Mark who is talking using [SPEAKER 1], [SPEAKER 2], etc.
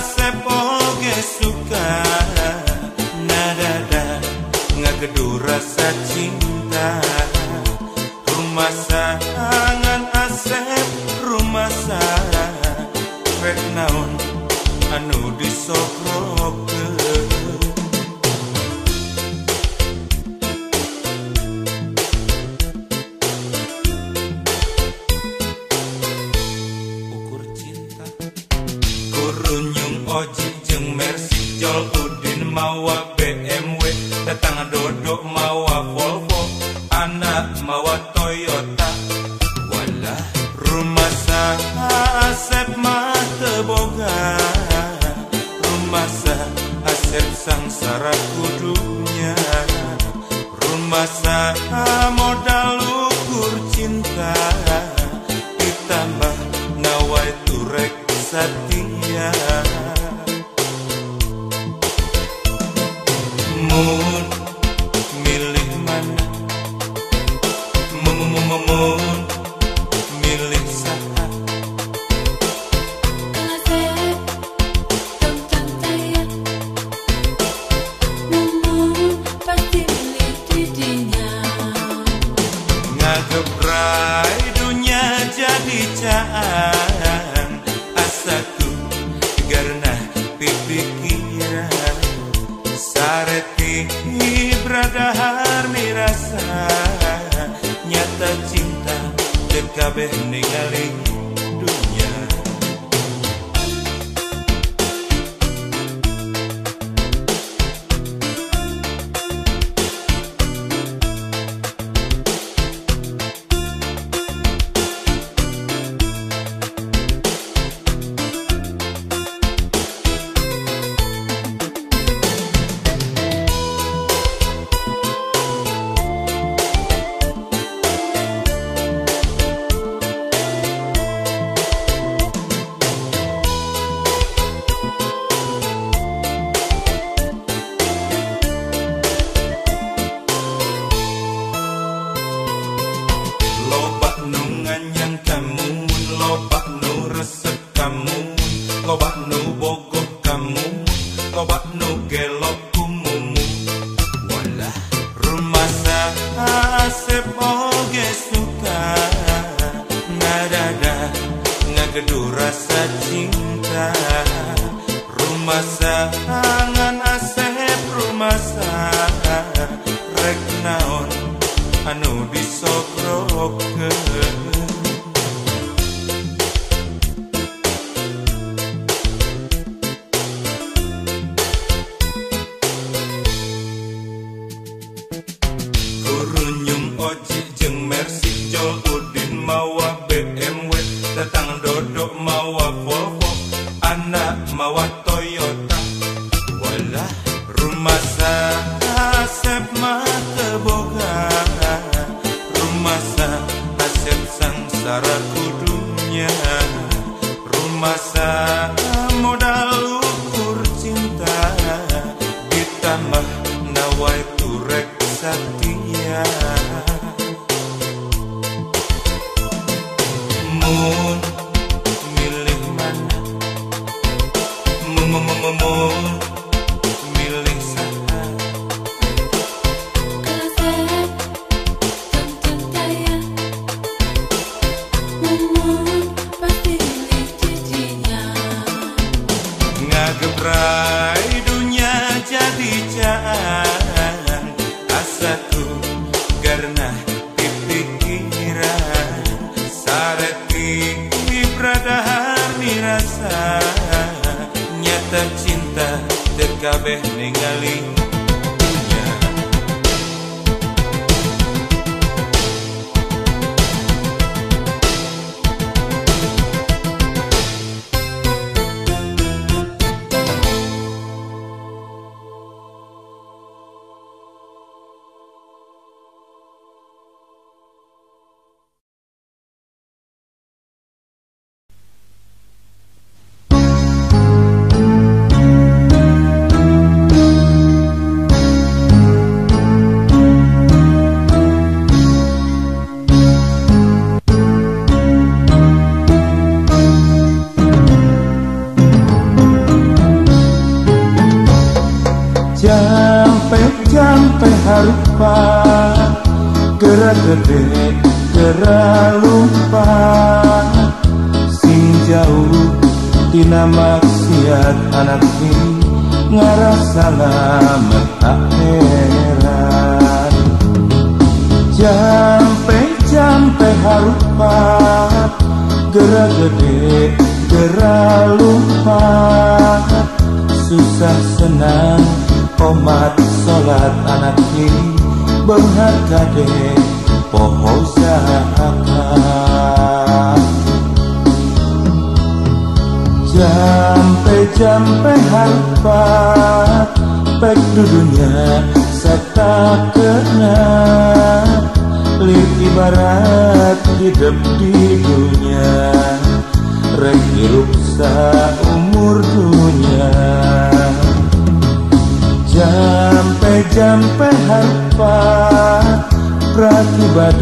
[SPEAKER 1] sepoge suka. Nadada ngagedu rasa cinta. Rumah sangat BMW Tetangga dodok mawa Volvo Anak mawa Toyota. Walah Rumah sah asep mah teboga Rumah sah asep sangsara kudunya Rumah sah modal ukur cinta. Ditambah nawai turek sating. gebrai dunya jadi caan asaku karena pipikiran sareti bradahar mirasa. Nyata cinta dekabeh ningali myself. mawa Toyota. Wala rumah sa asep mateboga rumah sa asep sangsara kudunya. Rumah sa modal ukur cinta. Ditambah nawai turek satya. Oh Kabe ningali gede, gerak lupa. Sing jauh Tina maksiat anak ini Ngarasa selamat akhirat Jampe-jampe harupa Gerak gede, gerak lupa. Susah senang Komat sholat anak ini Berharga poho zakat Jampe-jampe harpa Pek dudunya serta kena Lir ibarat hidup di dunia Rek hirup umur dunia. Jampe-jampe harpa брат и.